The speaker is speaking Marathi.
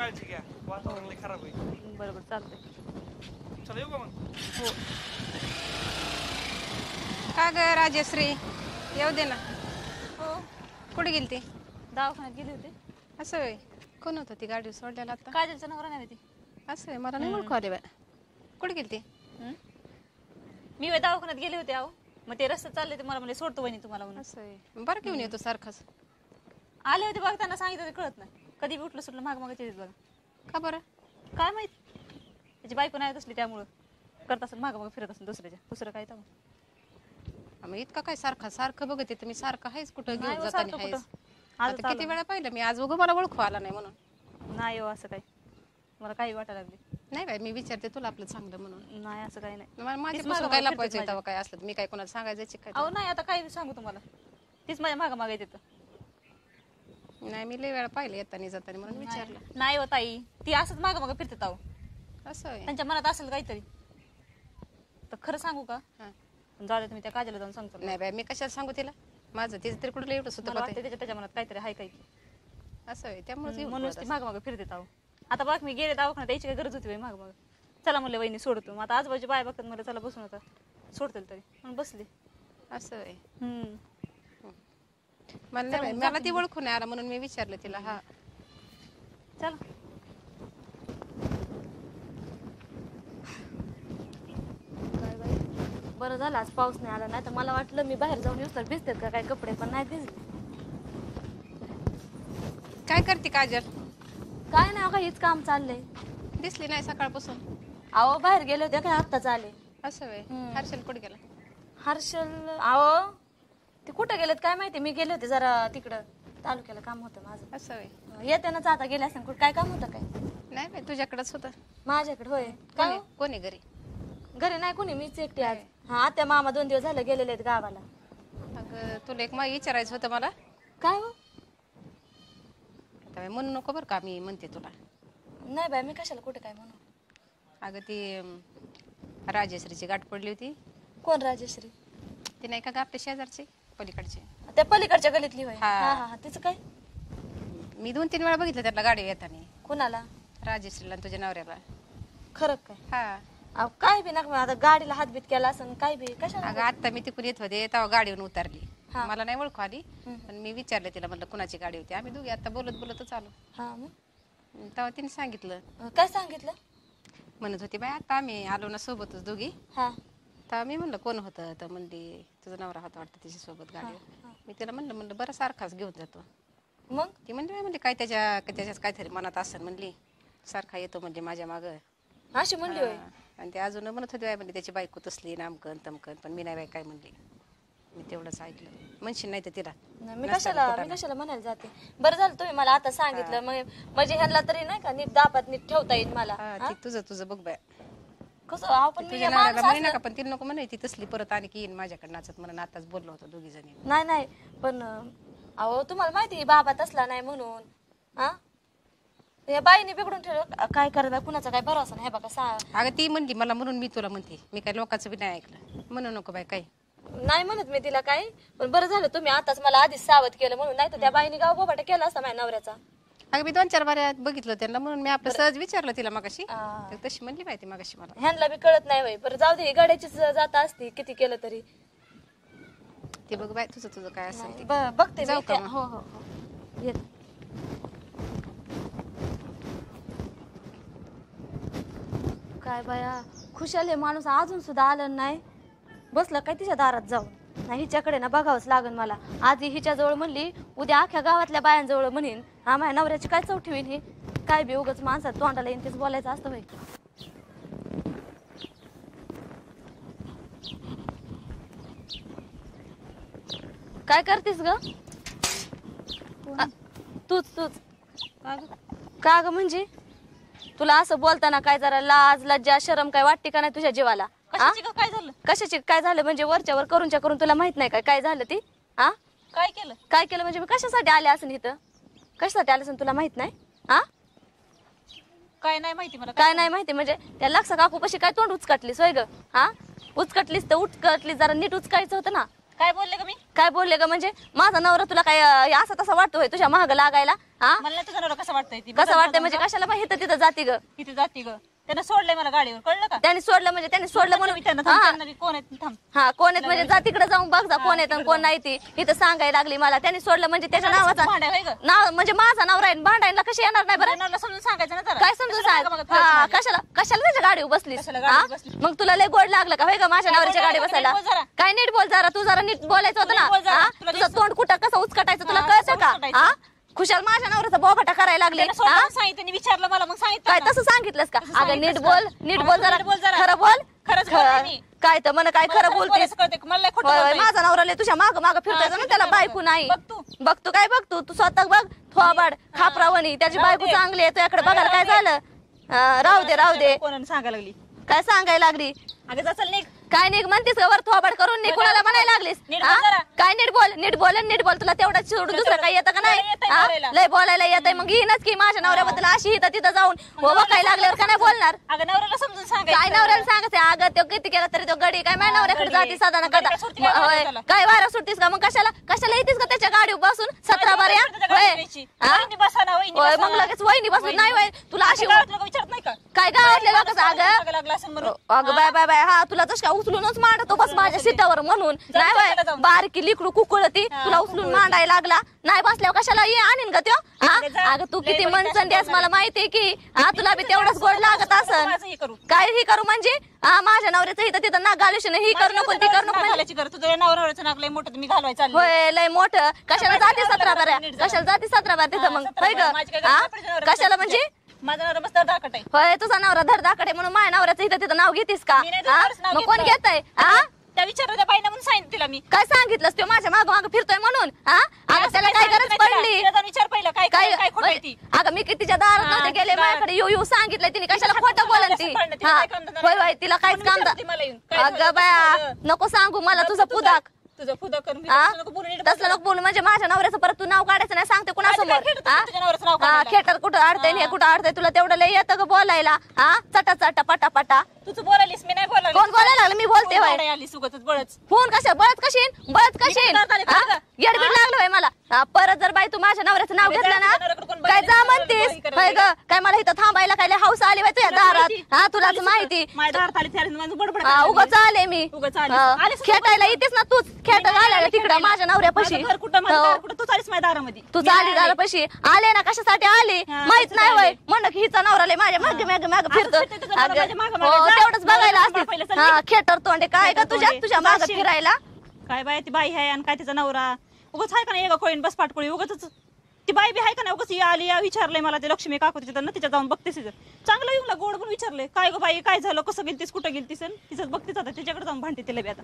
काळजी घ्या. वातावरण लय खराब आहे. बरोबर चालतंय. चला येऊ का मग? हो. का ग राजश्री? येऊ दे ना. हो. कुठे गेली ती दवाखान्यात गेली होती. असं होय? कोण होतं ती गाडी सोडल्याला आता? काजलचा नवरा नाही ती असं आहे मला नाही ओळखू आले बाय. कुठे गेली ती हं? मी दवाखान्यात गेले होते अहो. मग ते रस्ते चालले ते मला म्हणजे सोडतो वहिनी तुम्हाला म्हणून. असं आहे बरं घेऊन येतो सारखाच. आले होते बघ त्यांना सांगितलं ते कळत नाही. कधी बी उठलं सुटलं माग येतात बघा. का बरं? काय माहीत? त्याची बायको नाही असली त्यामुळं. करत असेल माग माग फिरत असेल दुसऱ्याच्या. दुसरं काय तर मग इतका काय सारखा सारखं बघते मी सारखं आहेच कुठं नाही घेऊन हो, जाताना सारखं आहेस कुठं. आजच आता किती. वेळा पाहिलं मी? आज उगं मला ओळखू आला नाही म्हणून. नाही हो असं काही. मला काही वाटायला लागले. नाही बाय मी विचारते तुला आपलं चांगलं म्हणून. नाही असं काही नाही. मला माझ्यापासून मागं काय लपवायचं तेव्हा काय असलं तर मी काय कोणाला सांगायचं काय अहो नाही आता काय सांगू तुम्हाला. तीच माझ्या माग माग येते. नाही मी लय वेळा पाहिलं येताना जाताना म्हणून विचारलं. नाही हो ताई ती असंच माग माग फिरतात अहो. असं आहे त्यांच्या मनात असेल काहीतरी. तर खरं सांगू का? हा. जाऊ दे तुम्ही त्या काजला जाऊन सांगतो. नाही बाय मी कशाला सांगू तिला? माझं तिचं तरी कुठलं एवढं सुद्धा मला वाटतं त्याच्या त्याच्या मनात काहीतरी आहे काही. असं आहे त्यामुळे म्हणूनच ती माग माग फिरते आहो आता बघ मी गेले दवाखान्यात यायची काय गरज होती माग माग. चला म्हणलं वहिनी सोडतो. मग आता आजूबाजू बाय बघतात मला चला बसून होता सोडतील तरी. म्हणून बसली. असं आहे हम्म. मला नाही बाई, मला ती ओळखून नाही आला म्हणून मी विचारलं तिला हा. चला. काय बाई? बरं झालं आज पाऊस नाही आला नाही तर मला वाटलं मी बाहेर जाऊन येऊ तर भिजतात का काय कपडे पण नाही भिजले. काय करते काजल? काय नाही का हेच काम चाललंय. दिसली नाही सकाळपासून? अहो बाहेर गेले होते काय आत्ताच आले. असं हम्म. हर्षल कुठे गेला? हर्षल अहो ते कुठं गेलेत काय माहिती? मी गेले होते जरा तिकडं. तालुक्याला काम होतं माझं. असं आहे येतानाच आता गेले असं कुठं काय काम होतं काय? नाही बाई तुझ्याकडेच होतं. माझ्याकडे होय. काय कोणी? हो? कोणी घरी? घरी नाही कोणी मीच एकटी आज. हा आत्या मामा दोन दिवस झाले गेलेले आहेत गावाला. अगं तुला एक मग विचारायचं होतं मला. काय हो? बाई म्हणू नको बरं का मी म्हणते तुला. नाही बाय मी कशाला कुठे काय म्हणू? अगं ती अं, राजेश्रीची गाठ पडली होती. कोण राजेश्री? ती नाही का ग आपल्या शेजारची? पलीकडची. त्या पलीकडच्या गलीतली होय? हा. हा हा हा. तिचं काय? मी दोन तीन वेळा बघितलं त्याला गाडी येताना. कुणाला? राजेश्रीला आणि तुझ्या नवऱ्याला. खरं काय? हा. अहो, काय बी नका आता गाडीला हातबीत केला असं काय बी कशाला अगं आता मी तिकडून येत होते तेव्हा गाडीवरून उतरली. हा. मला नाही ओळखू आली पण मी विचारलं तिला म्हणलं कुणाची गाडी होती? आम्ही दोघी आता बोलत बोलतच आलो हा मग? तेव्हा तिने सांगितलं. अं, काय सांगितलं? म्हणत होती बाय आता आम्ही आलो ना सोबतच दोघी. हा. तर मी म्हणलं कोण होतं? तर म्हणली तुझा नवरा होता वाटतं तिच्यासोबत गाडीवर? मी तिला म्हणलं म्हणलं बरं सारखाच घेऊन जातो मग? ती म्हणली "बाई," म्हणली काय त्याच्या काय त्याच्याच काहीतरी मनात असेल म्हणली. सारखा येतो म्हणजे माझ्या मागं. अशी म्हणली होय? आणि ते अजून म्हणत होते बाय म्हणजे त्याची बायको तसली नामकन तमकन पण मी नाही बाय काय म्हणली. मी तेवढंच ऐकलं. म्हणशील नाही तर तिला. नाही, मी कशाला मी कशाला म्हणायला जाते? बरं झालं तुम्ही मला आता सांगितलं मग म्हणजे ह्यांना तरी नाही का नीट दाबात नीट ठेवता येईल मला हा ती तुझं तुझं बघ बाय कसं अहो पण मी तुझ्या हे नवऱ्याला माणूस म्हणे असलं- नका पण तिला नको म्हणे ती तसली परत आणखी येईन माझ्याकडे नाचत म्हणून. आताच बोललो होतो दोघी जणी नाही नाही पण अं, अहो तुम्हाला माहिती आहे, बाबा तसला नाही म्हणून. हा या बाईने बिघडून ठेवलं. काय करत कुणाचा काय भरोसा नाही हे बघा सा अगं ती म्हणली मला म्हणून मी तुला म्हणते. मी काय लोकांचं बी नाही ऐकलं. म्हणू नको बाय काय? नाही म्हणत मी तिला काही पण बरं झालं तुम्ही आताच मला आधीच सावध केलं म्हणून. नाही तर त्या बाईने गाव बोबाटा केला असता माझ्या नवऱ्याचा. अगं मी दोन चार बाऱ्या बघितलं त्यांना म्हणून मी आपलं सहज विचारलं तिला मगाशी. आ. तर तशी म्हणली माहिती मगाशी मला. ह्यांना बी कळत नाही वय बरं जाऊ दे ही गाड्याचीच जात असती किती केलं तरी. ते बघ बाय तुझं तुझं काय असेल ते. ब- बघते जाऊ मी का त्या- मग? हो हो हो. येत काय बाया खुशाल आहे माणूस अजून सुद्धा आलं नाही. बसलं काय तिच्या दारात जाऊन? नाही हिच्याकडे ना बघावंच लागन मला. आधी हिच्या जवळ म्हणली उद्या अख्ख्या गावातल्या बायांजवळ म्हणेन हा माझ्या नवऱ्याची काय चौठी होईल ही? काय बी उगाच माणसात तोंडाला येईन तेच बोलायचं असतं बाई. काय करतेस ग? आ, तूच तूच. का ग म्हणजे? तुला असं बोलताना काय जरा लाज लज्जा शरम काय वाटते का नाही तुझ्या जीवाला? आ? काय झालं? कशाची? काय झालं? म्हणजे वरच्यावर करूनच्या करून तुला माहीत नाही काय काय झालं ती? हा काय केलं? काय केलं? म्हणजे मी कशासाठी आले असं इथं? कशासाठी आले असं तुला माहीत नाही? हा काय नाही माहिती मला. काय नाही माहिती? म्हणजे त्या लक्ष काकू कशी काय तोंड उचकटलीस होय ग? हा उचकटलीस तर उचकटलीस. जरा नीट उचकायचं होतं ना. काय बोलले का मी? काय बोलले ग? म्हणजे माझा नवरा तुला काय अं, असं तसं वाटतोय तुझ्या महाग लागायला? हा मला नाही तुझा नवरा कसं वाटतंय ती? कसं वाटतंय? म्हणजे कशाला इथं तिथं जाती ग? किती जाती ग. त्यानं सोडलंय मला गाडीवर कळलं का? त्यांनी सोडलं म्हणजे त्यांनी सोडलं म्हणून. विचारणं हा, कोण आहे थांब. हा कोण आहेत म्हणजे जा तिकडे जाऊन बघ जा कोण आहेत आणि कोण नाही ती. इथं सांगायला लागली मला. त्यांनी सोडलं म्हणजे त्याच्या नावाचा ग नाव म्हणजे माझा नवरा आहे भांडायला कशी येणार नाही बरं? समजून सांगायचं ना जरा. काय समजून कशाला सांग हा? कशाला कशाला त्याच्या गाडीवर बसलीस? कशाला हा? गाडीवर बसली? मग तुला लय गोड लागलं का? होय का? माझ्या काय नवऱ्याच्या गोड? बसायला. नीट बोल जरा. काय नीट बोल जरा. तू जरा नीट बोलायचं होतं तू नीट बोल ना जरा. हा? तुला तुझं. तोंड कुठं? कसं उचकटायचं? तुला हा, कळतं कसं का? उचकटायचं? हा? खुशाल माझ्या नवऱ्याचा बोबाटा करायला लागले त्यानं हा? स्वतःहून सांगितलं विचारलं मला मग सांगितलं काय ना. तसं सांगितलंस का तसं अगं नीट सांगितलंस बोल का? नीट बोल जरा नीट बोल जरा. खरं बोल खरंच बोलते खरं- मी. काय तर म्हण काय मला खरं खरंच बोलतेस बोलायचं कळतंय. मला लय खोटं होय, होय, बोलता येतं. माझा नवरा लय तुझ्या माग माग फिरतोय हा, ना त्याला बायको. नाही बघ तू. बघ तू काय बघ तू तू स्वतः बघ थोबाड खापरावणी त्याची राहू बायको दे. चांगली आहे तुझ्याकडे बघायला काय राहू दे. झालं हा, राहू दे राहू दे कोणाला सांगायला लागली काय सांगायला लागली अगं जा चल निघ काय नीट म्हणतीस का वर थोबाड करून नीट कुणाला म्हणायला लागलीस. नीट हा? बोल जरा. काय नीट बोल नीट बोल आणि नीट बोल. तुला तेवढं सोडून दुसरं काही येतं का नाही? तुला येतंय हा? बोलायला. लय बोलायला येतंय. मग येईनच की माझ्या नवऱ्याबद्दल. अशी इथं तिथं जाऊन हो काय लागल्यावर का नाही बोलणार? अगं नवऱ्याला समजून काय नवऱ्याला सांगायचं? अगं तो किती केला तरी तो गडी. काय माझ्या नवऱ्याकडे गडी. जाती साधा गडी काय सुट्टी काय त्याला? काय वारा सुट्टीस का? मग कशाला? कशाला येतीस का त्याच्या गाडीवर बसून? सतरा बाऱ्या होय. हा? ना मग ना. लगेच वहिनी बसून. नाही वय तुला अशी लोकं नाही का? काय गावातल्या लोकांचं मागं अगं अगं बाय बाय बाय. हा तुला तस काय उचलूनच मांडतो बस माझ्या सीटावर म्हणून. नाही बाय. बारकी लिकडू कुकुळती हा, तुला उचलून. मांडायला लागला. नाही बसल्यावर कशाला ये आणीन का त्यो? हा? अगं तू किती आहेस असं मला माहितीये की. हा तुला बी तेवढंच गोड लागत असन. काय ही करू म्हणजे? हा माझ्या नवऱ्याचं इथं तिथं ना घालून ही करू नको ती करू नको घालायची कर तुझ्या नवऱ्याचं नाक लय मोठं होय लय मोठं. कशाला जाते सतरा जरा. कशाला जाते सतरा बाऱ्या तिथं मग? होय ग. कशाला म्हणजे? माझा नवरा मस्त दाखट आहे. होय तुझा नवरा धडधाकडे म्हणून माझ्या नवऱ्याचं इथं तिथं नाव घेतीस का? मी नाही तुझ्या हा? नवऱ्याचं नाव मग कोण घेतलं. घेतय? हा? त्या विचारलं त्या बाईनं म्हणून सांगितलं तिला मी. काय सांगितलंस तो? माझ्या माग माग फिरतोय म्हणून. हा? अगं असं त्याला काय सांगितलं गरज नाही तिला. पडली? तिला जाऊन विचार पहिलं काय काय काय खोटं आहे ती. अगं मी कितीच्या दारात हा, नव्हते गेले तिला- माझ्याकडे येऊ येऊ सांगितलंय तिने. कशाला तिला खोटं बोलन ती? तिला हा. काय काम धंदा होय नाही. होय तिला काहीच काम मला? येऊन. काय झालं, अगं बाया? नको सांगू मला तुझं तुझं- पुदाक तुझं पुदा करून हा तसं नको बोलू, नीट बोल. तसलं नको बोलू. म्हणजे माझ्या नवऱ्याचं परत तू नाव काढायचं नाही सांगते कुणासमोर. हा? तुझ्या नवऱ्याचं नाव हा काढायला? खेटर कुठं अडतंय हे. कुठं अडतंय? तुला तेवढं लय येतं ग बोलायला. हा चटा चटा पटा पटा तुझं बोलायलीस मी नाही बोलायली. कोण बोलायला लागलं? मी बोलते बळच. फोन कशा बळत कशीन? बळत कशीन? येडबीड लागलं मला. हा, परत जर बाई तू माझ्या नवऱ्याचं नाव घेतलं ना तुझ्या नवऱ्याकडे कोण काय जा तर म्हणतीस करायला होय ग काय मला इथं थांबायला काय लय हौस आली बाई तुझ्या दारात माहिती. हा तुलाच आलीस माहिती का? माझ्या दारात आली त्याला माझं बडबड हा, करायला उगाच लागली. आले मी उगाच आलीस. हा, आलीस का खेटायला येतेस ना तूच खेट नाही घालायला आली तिकडं खेटायला. माझ्या नवऱ्यापाशी माझं घर कुठं माझं हो. दार कुठं तू चालीस माझ्या दारामध्ये तू मी आले. दारापाशी आले ना कशासाठी आली हा, माहीत नाही? वय म्हणलं की हिचा नवरा लय माझ्या मागे मागे मागे असंच फिरतो फिरतो तुझा नवरा माझ्या मागं मागं. हो जा, तेवढंच बघायला असते चल हा खेटर तोंडे काय का खेटर तुझ्या तोंडे. तुझ्या मागे जाशील. फिरायला काय बाय ती बाई आहे आणि काय तिचा नवरा उगाच आहे का नाही एका कोळीन बस पाठकोळी उगाच ती बाई बी आहे का नाही? उगाच या आली या विचारलंय मला ते लक्ष्मी काकू तिथं. ना तिच्या जाऊन बघतेस तिचं. चांगलं येऊ गोड पण विचारले काय गो बाई काय झालं? कसं गेलतीस? कुठं गेलतीस? तिचं बघतेच आता. तिच्याकडे जाऊन भांडते तिला बी आता.